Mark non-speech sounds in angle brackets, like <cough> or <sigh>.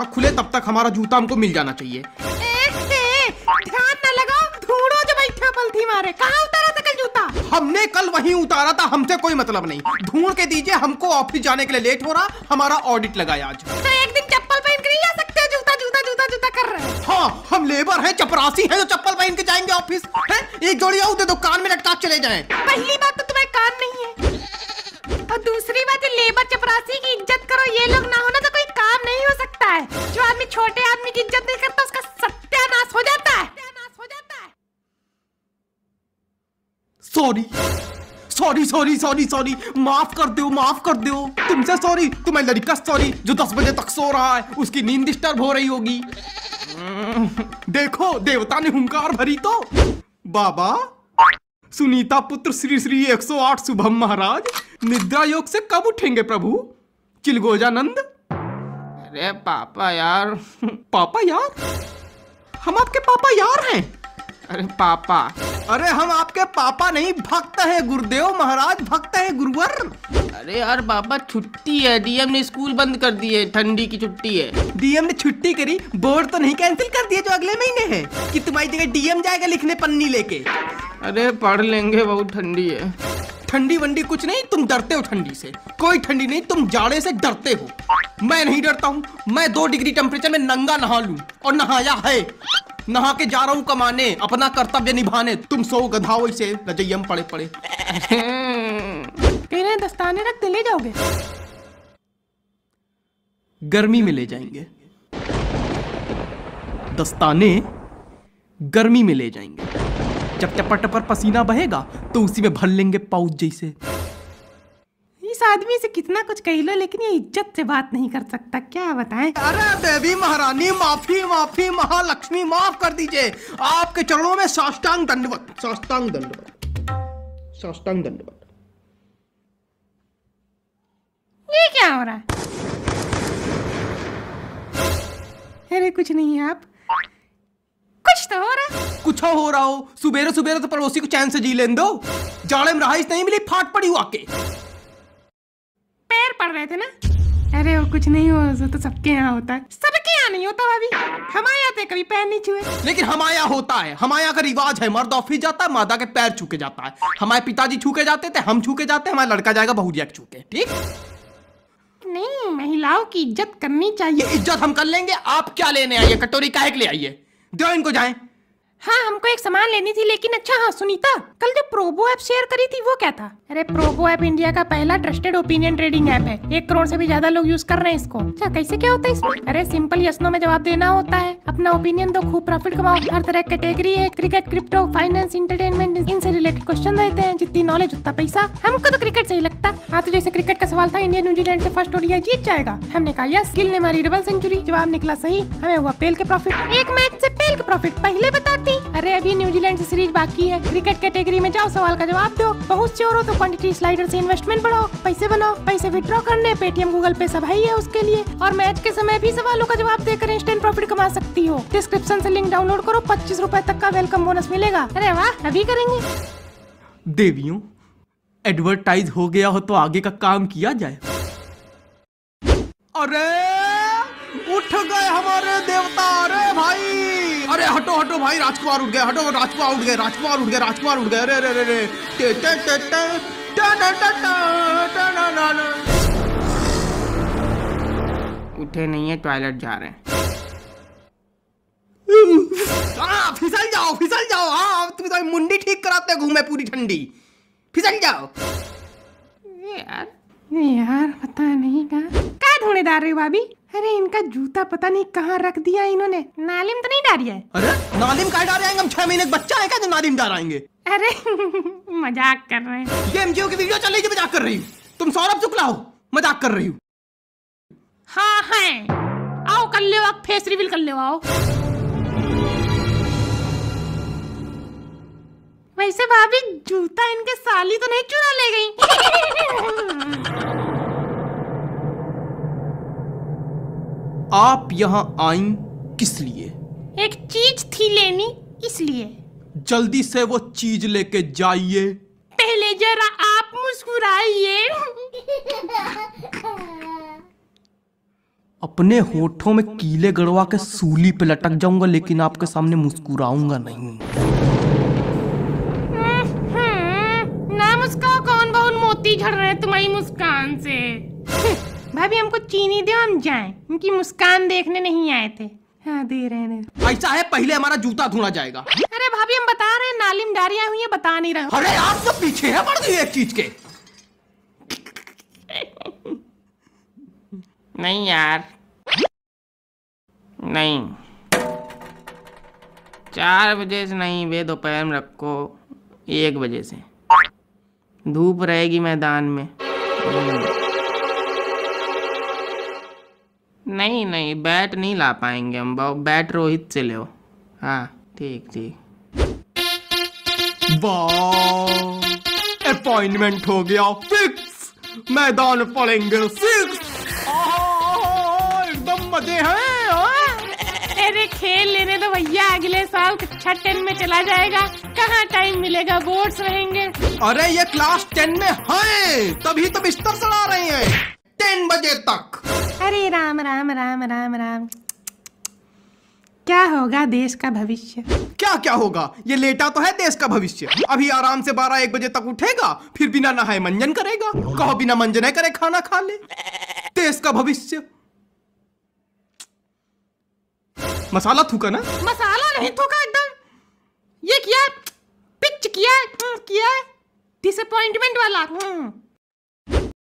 आँख खुले तब तक हमारा जूता हमको मिल जाना चाहिए। ध्यान न लगाओ ढूंढो जो बैठे पलथी मारे। कहाँ उतारा था कल जूता? हमने कल वहीं उतारा था हमसे कोई मतलब नहीं। ढूंढ के दीजिए हमको ऑफ़िस जाने के लिए लेट हो रहा हमारा ऑडिट लगाया आज। तो एक दिन चप्पल पहन के ही जा सकते जूता जूता जूता जूता कर रहे हाँ? हम लेबर हैं चपरासी हैं जो चप्पल पहन के जाएँगे ऑफ़िस। हैं एक जोड़ी आओ दे दो कान में लटका चले जाएँ। पहली बात तो तुम्हें कान नहीं है। और दूसरी बात लेबर चपरासी की इज़्ज़त करो ये लोग ना हो आदमी छोटे आदमी की इज़्ज़त नहीं करता, उसका सत्यानाश हो जाता है। Sorry sorry sorry sorry sorry माफ़ कर दो, माफ़ कर दो। तुमसे सॉरी तुम्हें लड़का सॉरी जो दस बजे तक सो रहा है, उसकी नींद डिस्टर्ब हो रही होगी। देखो, देवता ने हुंकार भरी तो। बाबा, सुनीता पुत्र श्री श्री 108 शुभम महाराज निद्रा योग से कब उठेंगे प्रभु? चिलगोजानंद? अरे पापा यार। <laughs> पापा यार? हम आपके पापा यार हैं। अरे पापा। अरे हम आपके पापा नहीं भक्त है गुरुदेव महाराज भक्त है गुरुवर। अरे यार बाबा छुट्टी है। डीएम ने स्कूल बंद कर दिए ठंडी की छुट्टी है। डीएम ने छुट्टी करी बोर्ड तो नहीं कैंसिल कर दिया जो अगले महीने है। कि तुम्हारी जगह डीएम जाएगा लिखने पन्नी लेके। अरे पढ़ लेंगे बहुत ठंडी है। ठंडी वंडी कुछ नहीं तुम डरते हो ठंडी से। कोई ठंडी नहीं तुम जाड़े से डरते हो। मैं नहीं डरता हूँ मैं दो डिग्री टेम्परेचर में नंगा नहा लूँ और नहाया है। नहा के जा रहा हूँ कमाने अपना कर्तव्य निभाने। तुम सो गधा वैसे रजयम पड़े पड़े। कह रहे दस्ताने रख ले जाओगे? गर्मी में ले जाएँगे। दस्ताने गर्मी में ले जाएँगे। जब टपर टपर पसीना बहेगा तो उसी में भर लेंगे पाउच जैसे। इस आदमी से कितना कुछ कह लो लेकिन ये इज़्ज़त से बात नहीं कर सकता। क्या बताएँ? अरे देवी महारानी माफ़ी माफ़ी महालक्ष्मी माफ़ कर दीजिए। आपके चरणों में साष्टांग दंडवत साष्टांग दंडवत साष्टांग दंडवत। ये क्या हो रहा है? अरे कुछ नहीं है आप। रहा है रहा हो। सुबेरे सुबेरे तो पड़ोसी को चैन से जी लेन दो। जाड़े में रहाइश नहीं मिली फाट पड़ी हुआ के पैर पड़ रहे थे ना? अरे वो कुछ नहीं हो तो सबके यहाँ होता है। सबके यहाँ नहीं होता भाभी। हमारे यहाँ तो कभी पैर नहीं छुए। लेकिन हमाया होता है। हमाया का रिवाज है मर्द ऑफ़िस जाता है मादा के पैर छूके जाता है। हमारे पिताजी छूके जाते थे हम छूके जाते हैं हमारा लड़का जाएगा बहू जैक छू ठीक? नहीं महिलाओं की इज़्ज़त करनी चाहिए। इज़्ज़त हम कर लेंगे। आप क्या लेने आइए? कटोरी काहे के ले आइए? दो इनको जाएँ। हाँ हमको एक सामान लेनी थी, लेकिन अच्छा हाँ सुनीता, कल जो प्रोबो ऐप शेयर करी थी, वो क्या था? अरे प्रोबो ऐप इंडिया का पहला ट्रस्टेड ओपिनियन ट्रेडिंग ऐप है। एक करोड़ से भी ज़्यादा लोग यूज़ कर रहे हैं इसको। अच्छा कैसे क्या होता है इसमें? अरे सिंपल यस नो में जवाब देना होता है। अपना ओपिनियन दो, खूब प्रॉफिट कमाओ। हर तरह की कैटेगरी है क्रिकेट क्रिप्टो फाइनेंस इंटरटेनमेंट इनसे रिलेटेड क्वेश्चन रहते हैं। जितनी नॉलेज उतना पैसा। हमको तो क्रिकेट सही लगता। हाँ तो जैसे क्रिकेट का सवाल था इंडिया न्यूजीलैंड से फ़र्स्ट ओडीआई जीत जाएगा। हमने कहा यस गिल ने मारी डबल सेंचुरी जवाब निकला, सही, हमें हुआ पेल के प्रॉफिट एक मैच से पेल के प्रॉफिट पहले बताती अरे अभी न्यूजीलैंड से सीरीज़ बाकी है। क्रिकेट कैटेगरी में जाओ सवाल का जवाब दो। बहुत चोर हो तो क्वांटिटी स्लाइडर से इन्वेस्टमेंट बढ़ाओ। पैसे बनाओ पैसे विड्रॉ करने। पेटीएम गूगल पे सब है उसके लिए। और मैच के समय भी सवालों का जवाब देकर इंस्टेंट प्रॉफिट कमा सकती हो। डिस्क्रिप्शन से लिंक डाउनलोड करो। पच्चीस रूपए तक का वेलकम बोनस मिलेगा। अरे वाह अभी करेंगे। देवियों एडवर्टाइज हो गया हो तो आगे का काम किया जाए। अरे उठ गए हमारे। हटो भाई राजकुमार उठ गए हटो राजकुमार उठ गए राजकुमार उठ गए राजकुमार उठ गए अरे अरे अरे टे टे टे टे टा टा टा टा टा ना ना ना उठे नहीं है टॉयलेट जा रहे हैं हाँ फिसल जाओ फिसल जाओ हाँ तुम तो मुंडी ठीक कराते घूमे पूरी ठंडी फिसल जाओ यार यार पता नहीं कहाँ क्या ढूंढे डाल रही हो भाभी अरे इनका जूता पता नहीं कहाँ रख दिया इन्होंने। नालिम तो नहीं डाली है? अरे नादिम का डाल आएँगे हम छह महीने का बच्चा है क्या जो डाल आएँगे? अरे <laughs> मज़ाक कर रहे हैं। ये एमजीओ की वीडियो चल रही है मज़ाक कर रही हूँ। तुम सौरभ शुक्ला हो मज़ाक कर रही हूँ। हाँ है। आओ कर ले आप फेस रिवील कर ले आओ। वैसे भाभी जूता इनके साली तो नहीं चुरा ले गई। <laughs> आप यहाँ आई किस लिए? एक चीज़ थी लेनी इसलिए। जल्दी से वो चीज़ लेके जाइए। पहले जरा आप मुस्कुराइए। अपने होठों में कीले गड़वा के सूली पे लटक जाऊँगा लेकिन आपके सामने मुस्कुराऊँगा नहीं। हम्म, ना मुस्काओ कौन बहुत मोती झड़ रहे तुम्हारी मुस्कान से? भाभी हमको चीनी दो हम जाएँ। उनकी मुस्कान देखने नहीं आए थे। हाँ दे रहे हैं। ऐसा है पहले हमारा जूता धुना जाएगा। अरे भाभी हम बता रहे हैं नाली में डारियाँ हुई है बता नहीं रहे। अरे आप तो पीछे है पड़ गई एक चीज़ के। नहीं यार। नहीं। चार बजे से नहीं वे दोपहर में रखो एक बजे से। धूप रहेगी मैदान में। नहीं नहीं बैट नहीं ला पाएँगे हम बैट रोहित से ले हाँ ठीक ठीक। वाह अपॉइंटमेंट हो गया फिक्स मैदान पड़ेंगे सिक्स एकदम मज़े हैं हाँ? अरे खेल लेने तो भैया अगले साल कक्षा टेन में चला जाएगा। कहाँ टाइम मिलेगा? बोर्ड्स रहेंगे। अरे ये क्लास टेन में है तभी तो बिस्तर सड़ा रहे हैं। टेन बजे तक। अरे राम राम राम राम राम। क्या होगा देश का भविष्य? क्या क्या होगा? ये लेटा तो है देश का भविष्य। अभी आराम से बारह एक बजे तक उठेगा फिर बिना नहाए मंजन करेगा कहो बिना मंजन करे खाना खा ले। देश का भविष्य। मसाला थूका ना? मसाला नहीं थूका एकदम। ये किया पिच किया हम्म, किया। डिसअपॉइंटमेंट वाला हम्म।